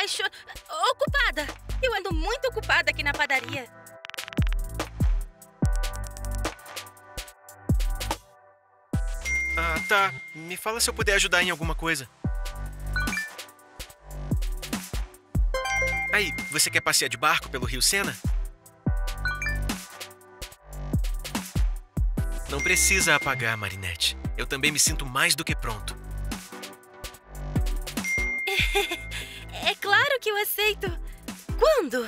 apaixonada. Ocupada! Eu ando muito ocupada aqui na padaria. Ah, tá. Me fala se eu puder ajudar em alguma coisa. Aí, você quer passear de barco pelo Rio Sena? Não precisa apagar, Marinette. Eu também me sinto mais do que pronto. Que eu aceito. Quando?